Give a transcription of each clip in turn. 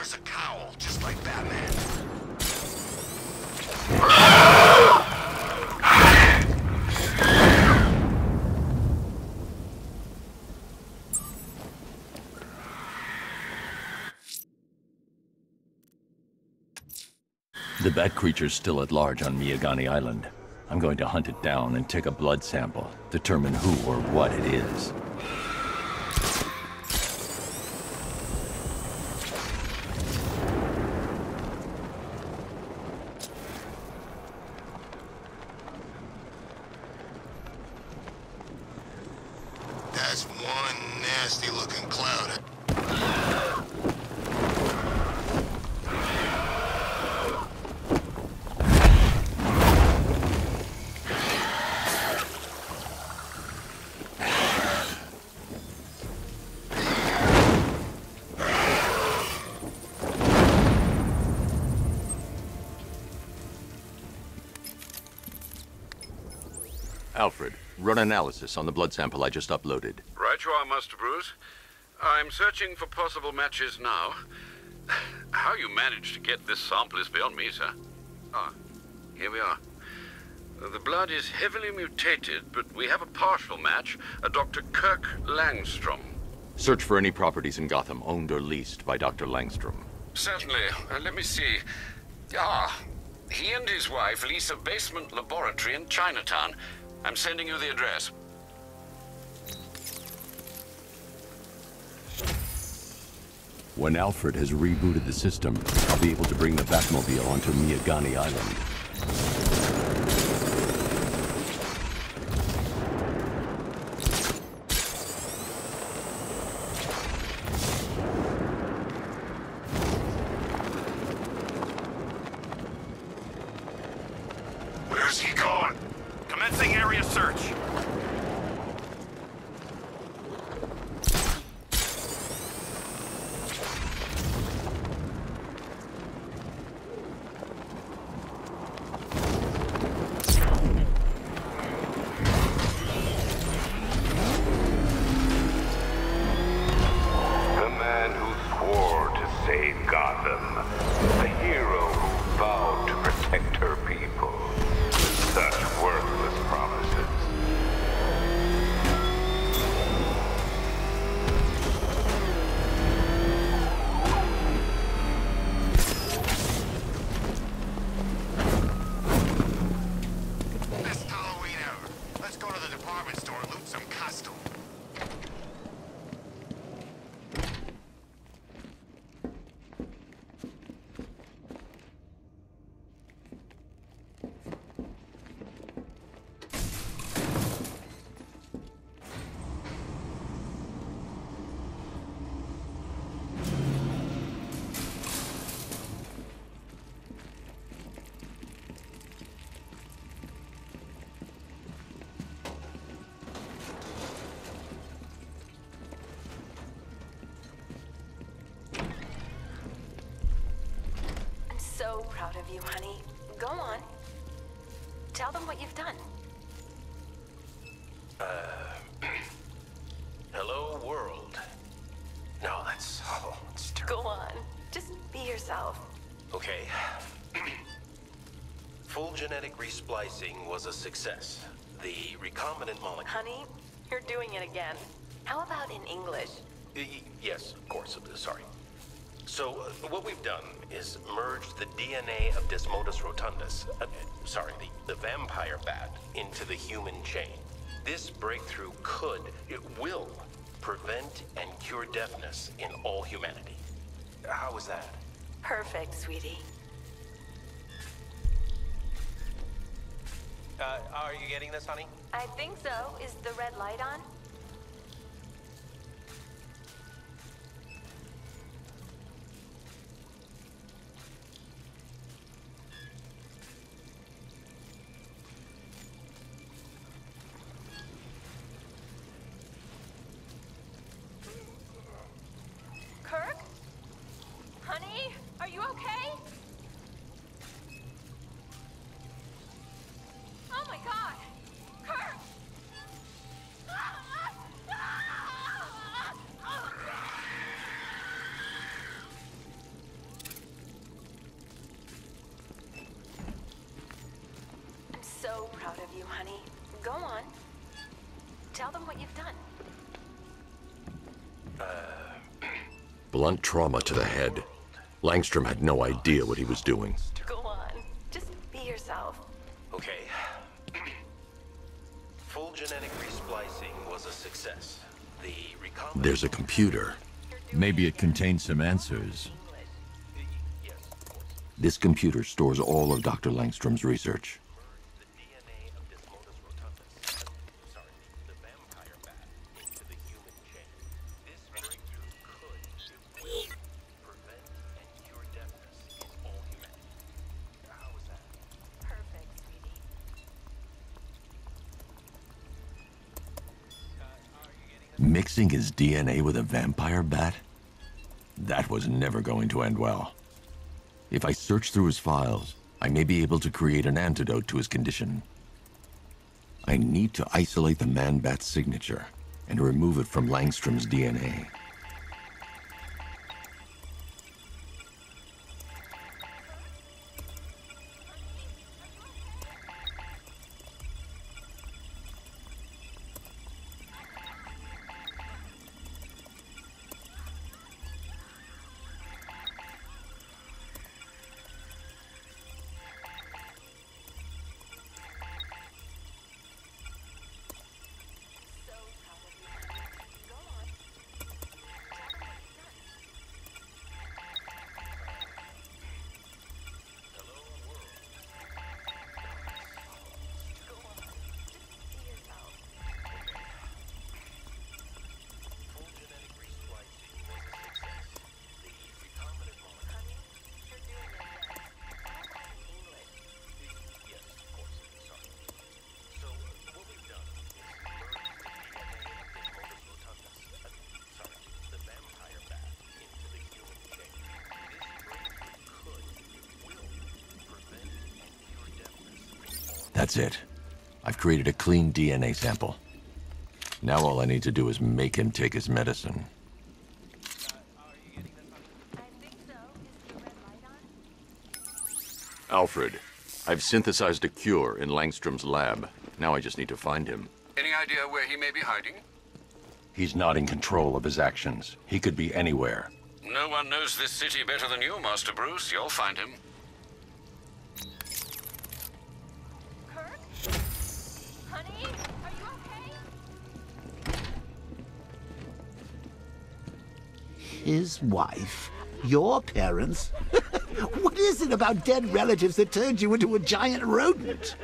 wears a cowl, just like Batman. The bat creature's still at large on Miagani Island. I'm going to hunt it down and take a blood sample, determine who or what it is. Run analysis on the blood sample I just uploaded. Right you are, Master Bruce. I'm searching for possible matches now. How you managed to get this sample is beyond me, sir. Ah, here we are. The blood is heavily mutated, but we have a partial match, a Dr. Kirk Langstrom. Search for any properties in Gotham owned or leased by Dr. Langstrom. Certainly. Uh, let me see. Ah, he and his wife lease a basement laboratory in Chinatown. I'm sending you the address. When Alfred has rebooted the system, I'll be able to bring the Batmobile onto Miagani Island. Proud of you, honey. Go on. Tell them what you've done. Uh... Hello, world. No, that's oh, it's Go on. Just be yourself. Okay. Full genetic resplicing was a success. The recombinant molecule. Honey, you're doing it again. How about in English? Y- Yes, of course. Sorry. So, uh, what we've done is merged the DNA of Desmodus rotundus, uh, sorry, the, the vampire bat, into the human chain. This breakthrough could, it will, prevent and cure deafness in all humanity. How was that? Perfect, sweetie. Uh, are you getting this, honey? I think so. Is the red light on? Honey. Go on. Tell them what you've done. Uh, Blunt trauma to the head. Langstrom had no idea what he was doing. Go on. Just be yourself. Okay. Full genetic resplicing was a success. The. There's a computer. Maybe it contains some answers. Yes, of course. This computer stores all of Dr. Langstrom's research. Mixing his DNA with a vampire bat? That was never going to end well. If I search through his files, I may be able to create an antidote to his condition. I need to isolate the man-bat's signature and remove it from Langstrom's DNA. That's it. I've created a clean DNA sample. Now all I need to do is make him take his medicine. I think so. Is the red light on? Alfred, I've synthesized a cure in Langstrom's lab. Now I just need to find him. Any idea where he may be hiding? He's not in control of his actions. He could be anywhere. No one knows this city better than you, Master Bruce. You'll find him. His wife? Your parents? what is it about dead relatives that turned you into a giant rodent?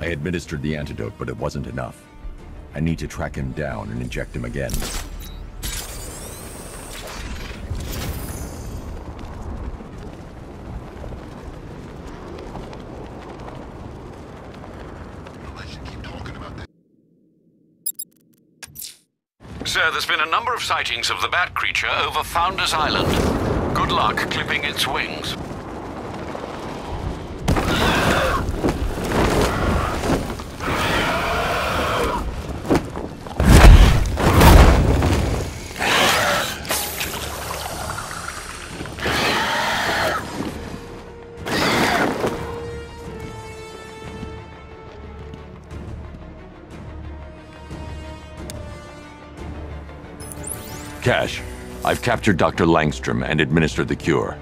I administered the antidote, but it wasn't enough. I need to track him down and inject him again. Sir, there's been a number of sightings of the bat creature over Founders Island. Good luck clipping its wings. Cash, I've captured Dr. Langstrom and administered the cure.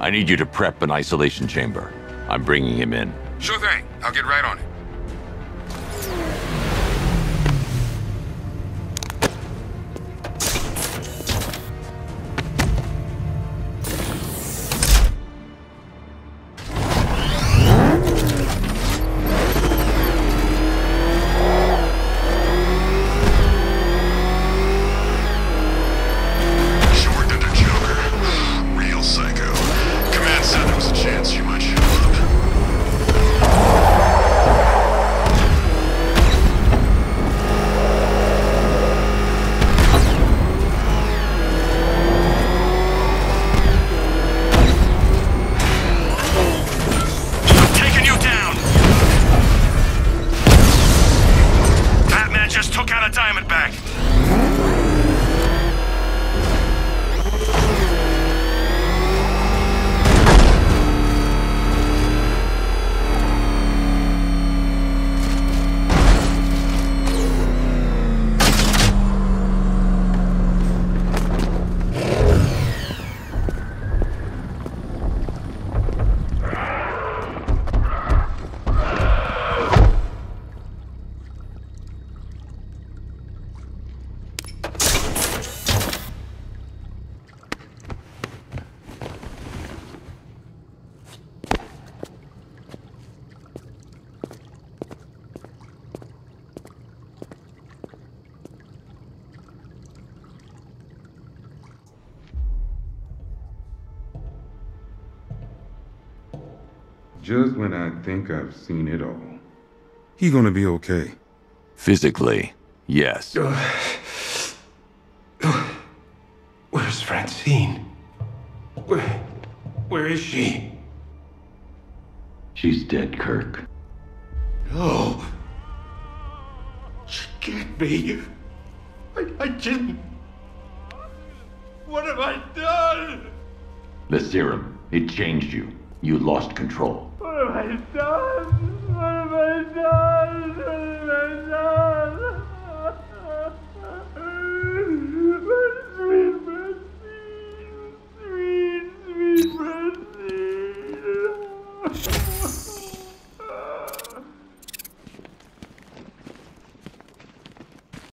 I need you to prep an isolation chamber. I'm bringing him in. Sure thing. I'll get right on it. Just when I think I've seen it all. He gonna be okay. Physically, yes. Where's Francine? Where... where is she? She's dead, Kirk. No. She can't be. I, I didn't. What have I done? The serum, it changed you. You lost control. What have I done? What have I done? What have I done?